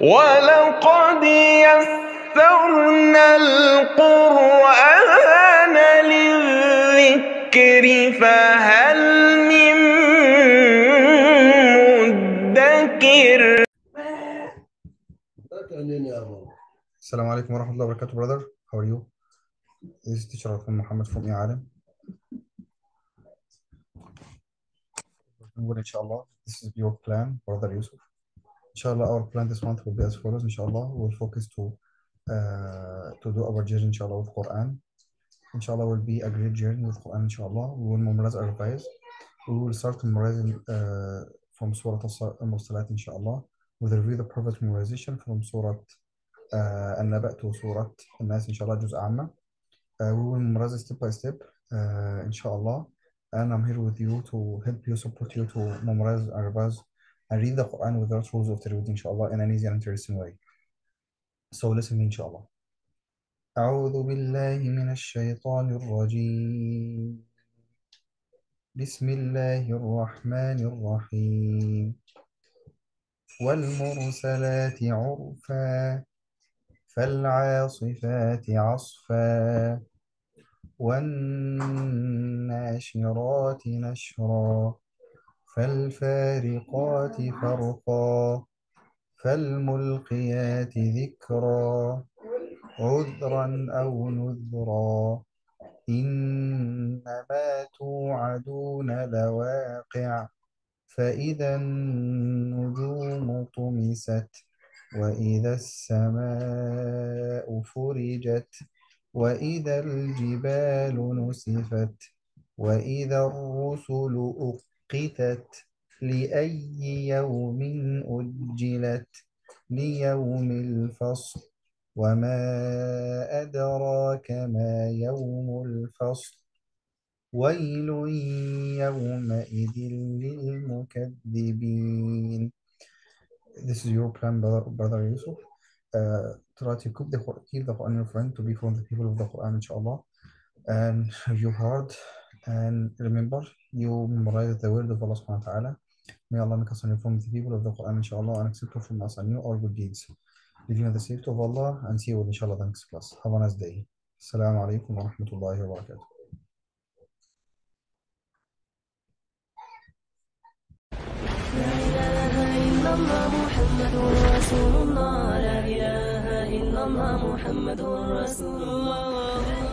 ولقد يسرنا القرآن للذكر فهل من مدكر السلام عليكم ورحمة الله وبركاته brother. كيف are you? This is teacher from محمد from عالم إن شاء الله this is your plan brother يوسف inshallah our plan this month will be as follows inshallah we'll focus to uh, to do our journey inshallah with Quran inshallah will be a great journey with Quran inshallah we will memorize our advice we will start memorizing uh, from Surah Al-Mursalat inshallah we'll review the prophet memorization from Surah uh, النبأ to Surah الناس inshallah جزء عامة uh, we will memorize step by step uh, inshallah and I'm here with you to help you support you to memorize and revise and read the Quran without rules of tajweed inshallah in an easy and interesting way so listen me inshallah أعوذ بالله من الشيطان الرجيم بسم الله الرحمن الرحيم والمرسلات عرفا فالعاصفات عصفا والناشرات نشرا فالفارقات فرقا فالملقيات ذكرا عذرا أو نذرا. إنما توعدون لواقع فإذا النجوم طمست وإذا السماء فرجت وإذا الجبال نسفت وإذا الرسل أقتت لأي يوم أجلت ليوم الفصل وما أدراك ما يوم الفصل ويل يومئذ للمكذبين This is your plan, brother, brother Yusuf. Uh, try to keep the, keep the Quran your friend to be from the people of the Quran, inshallah. And review hard. And remember, you memorize the word of Allah subhanahu wa ta'ala. May Allah make us from the people of the Quran, inshallah, and accept from us and you all good deeds. Leave you in the safety of Allah and see you inshallah the next class. Have a nice day. Assalamu alaikum wa rahmatullahi wa barakatuh. الله محمد رسول الله لا إله إلا الله محمد رسول الله